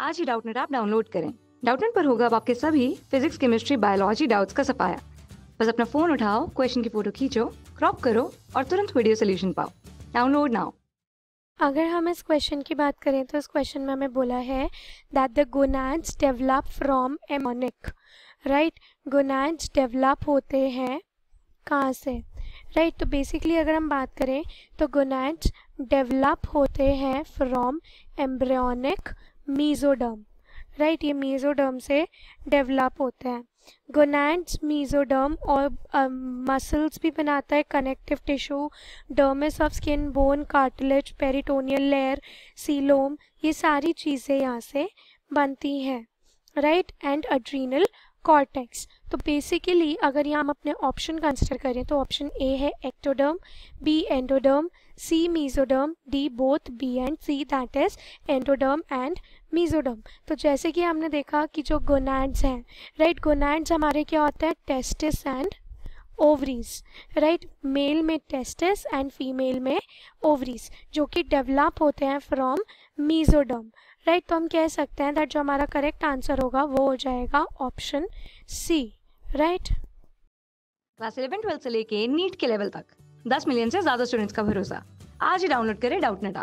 आज ही Doubtnut app download करें। डाउटनेट पर होगा अब आपके सभी फिजिक्स केमिस्ट्री बायोलॉजी डाउट्स का सफाया। बस अपना फ़ोन उठाओ क्वेश्चन की फ़ोटो खींचो क्रॉप करो और तुरंत वीडियो सोल्यूशन पाओ। डाउनलोड नाउ अगर हम इस क्वेश्चन की बात करें तो इस क्वेश्चन में हमें बोला है that the gonads develop from amniotic right gonads develop होते हैं कहाँ से? Right right? तो बेसिकली अगर हम बात करें तो गोनाड्स डेवलप होते हैं फ्रॉम एम्ब्रियोनिक मीजोडर्म राइट ये मीजोडर्म से डेवलप होते हैं। गोनैड्स मीजोडर्म और मसल्स uh, भी बनाता है connective tissue dermis of skin bone cartilage peritoneal layer coelom ये सारी चीज़ें यहाँ से बनती हैं राइट एंड अड्रीनल कॉर्टेक्स तो बेसिकली अगर यहाँ हम अपने ऑप्शन कंसिडर करें तो ऑप्शन ए है ectoderm B endoderm C mesoderm D both B and C that is endoderm and mesoderm तो जैसे कि हमने देखा कि जो गोनैड्स हैं राइट गोनैड्स हमारे क्या होते हैं? Testes and ovaries right male में टेस्टिस एंड फीमेल में ओवरीज जो कि डेवलप होते हैं फ्रॉम मीजोडर्म राइट तो हम कह सकते हैं दैट जो हमारा करेक्ट आंसर होगा वो हो जाएगा option C right class eleven twelfth से लेके नीट के लेवल तक 10 मिलियन से ज़्यादा स्टूडेंट्स का भरोसा। आज ही डाउनलोड करें डाउट नेट